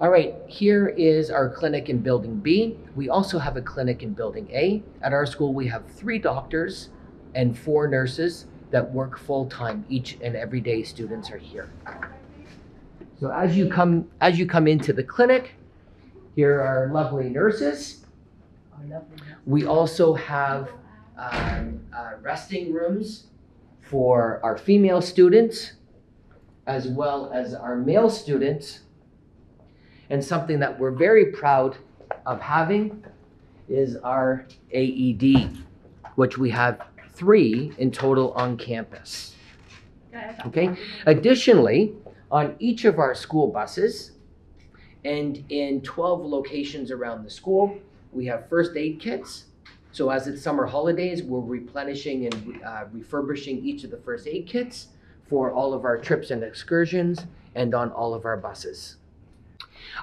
All right, here is our clinic in Building B. We also have a clinic in Building A. At our school, we have three doctors and four nurses that work full time each and every day students are here. So as you come as you come into the clinic, here are lovely nurses. We also have um, uh, resting rooms for our female students as well as our male students. And something that we're very proud of having is our AED, which we have three in total on campus. Okay. Additionally, on each of our school buses and in 12 locations around the school, we have first aid kits. So as it's summer holidays, we're replenishing and uh, refurbishing each of the first aid kits for all of our trips and excursions and on all of our buses.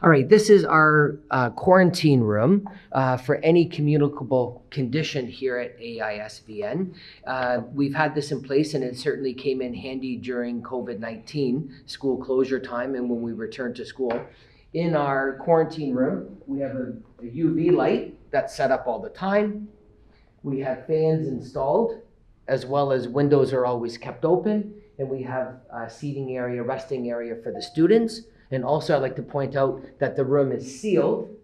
All right, this is our uh, quarantine room uh, for any communicable condition here at AISVN. Uh, we've had this in place and it certainly came in handy during COVID 19 school closure time and when we returned to school. In our quarantine room, we have a, a UV light that's set up all the time. We have fans installed, as well as windows are always kept open. And we have a seating area, resting area for the students. And also, I'd like to point out that the room is sealed,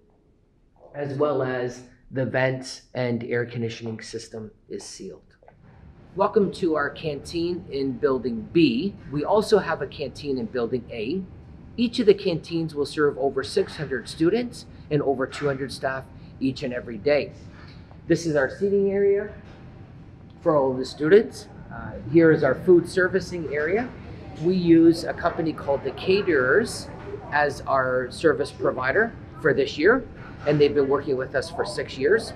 as well as the vents and air conditioning system is sealed. Welcome to our canteen in Building B. We also have a canteen in Building A. Each of the canteens will serve over 600 students and over 200 staff each and every day. This is our seating area for all the students. Uh, here is our food servicing area. We use a company called the Caterers as our service provider for this year, and they've been working with us for six years.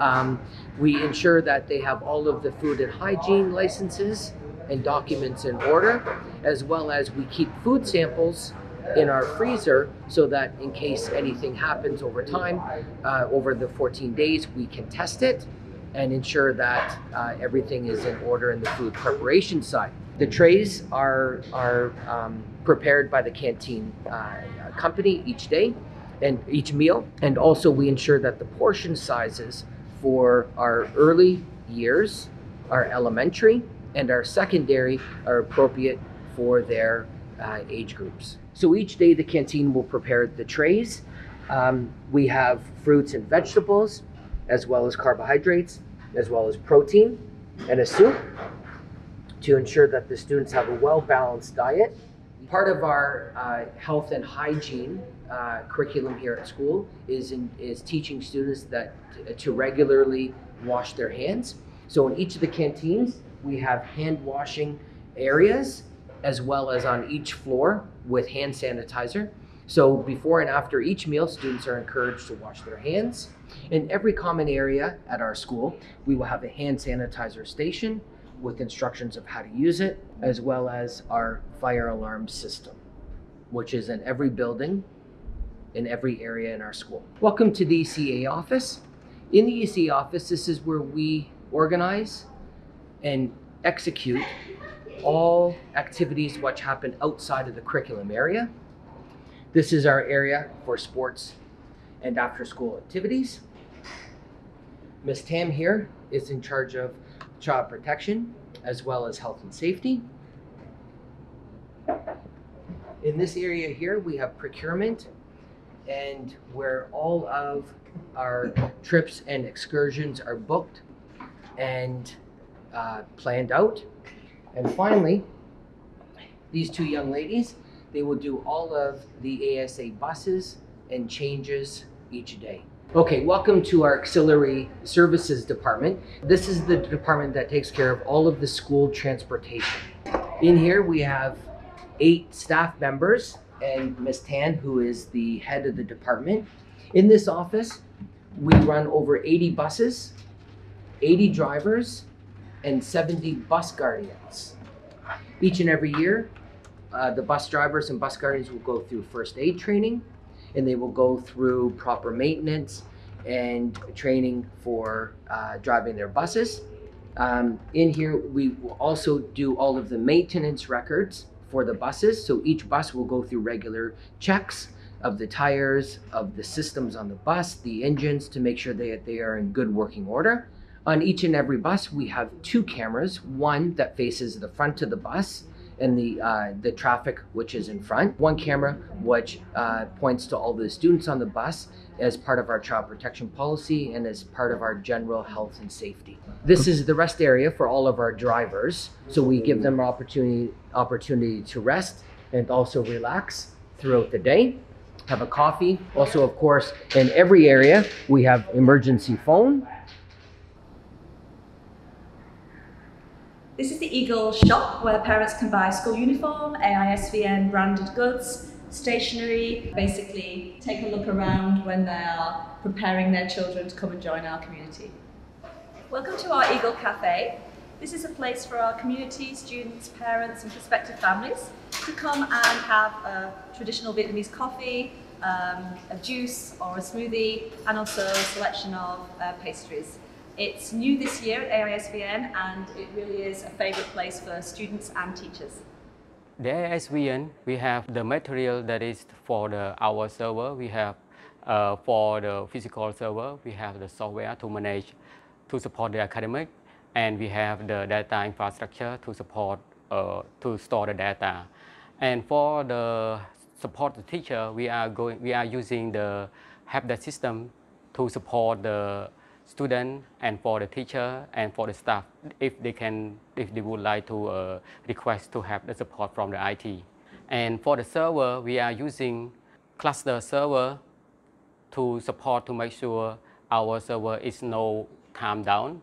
Um, we ensure that they have all of the food and hygiene licenses and documents in order, as well as we keep food samples in our freezer so that in case anything happens over time, uh, over the 14 days, we can test it and ensure that uh, everything is in order in the food preparation side. The trays are, are um, prepared by the canteen uh, company each day and each meal. And also, we ensure that the portion sizes for our early years, our elementary, and our secondary are appropriate for their uh, age groups. So each day the canteen will prepare the trays. Um, we have fruits and vegetables, as well as carbohydrates, as well as protein and a soup to ensure that the students have a well balanced diet. Part of our uh, health and hygiene uh, curriculum here at school is in, is teaching students that to, to regularly wash their hands. So in each of the canteens, we have hand washing areas as well as on each floor with hand sanitizer. So before and after each meal, students are encouraged to wash their hands. In every common area at our school, we will have a hand sanitizer station with instructions of how to use it, as well as our fire alarm system, which is in every building, in every area in our school. Welcome to the ECA office. In the ECA office, this is where we organize and execute all activities which happen outside of the curriculum area. This is our area for sports and after school activities. Miss Tam here is in charge of child protection as well as health and safety. In this area here, we have procurement and where all of our trips and excursions are booked and uh, planned out. And finally, these two young ladies, they will do all of the ASA buses and changes each day. Okay, welcome to our Auxiliary Services Department. This is the department that takes care of all of the school transportation. In here, we have eight staff members and Ms. Tan, who is the head of the department. In this office, we run over 80 buses, 80 drivers, and 70 bus guardians. Each and every year, uh, the bus drivers and bus guardians will go through first aid training and they will go through proper maintenance and training for uh, driving their buses. Um, in here, we will also do all of the maintenance records for the buses. So each bus will go through regular checks of the tires, of the systems on the bus, the engines to make sure that they are in good working order. On each and every bus, we have two cameras, one that faces the front of the bus and the uh, the traffic which is in front. One camera which uh, points to all the students on the bus as part of our child protection policy and as part of our general health and safety. This is the rest area for all of our drivers, so we give them opportunity opportunity to rest and also relax throughout the day. Have a coffee. Also, of course, in every area we have emergency phone This is the Eagle shop where parents can buy school uniform, AISVN branded goods, stationery, basically take a look around when they are preparing their children to come and join our community. Welcome to our Eagle Cafe. This is a place for our community, students, parents and prospective families to come and have a traditional Vietnamese coffee, um, a juice or a smoothie and also a selection of uh, pastries. It's new this year at AISVN and it really is a favourite place for students and teachers. The AISVN, we have the material that is for the our server. We have uh, for the physical server, we have the software to manage, to support the academic, and we have the data infrastructure to support, uh, to store the data. And for the support the teacher, we are going, we are using the help system to support the student and for the teacher and for the staff if they can if they would like to uh, request to have the support from the IT. And for the server, we are using cluster server to support to make sure our server is no calm down.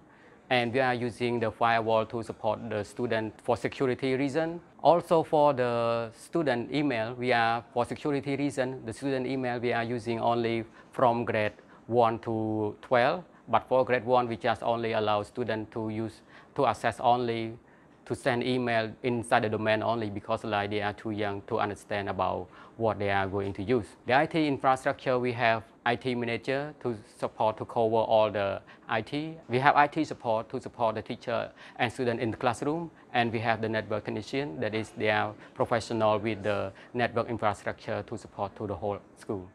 And we are using the firewall to support the student for security reason. Also for the student email, we are for security reason, the student email we are using only from grade 1 to 12 but for grade one, we just only allow students to use, to access only, to send email inside the domain only because like they are too young to understand about what they are going to use. The IT infrastructure, we have IT manager to support to cover all the IT. We have IT support to support the teacher and student in the classroom. And we have the network technician, that is they are professional with the network infrastructure to support to the whole school.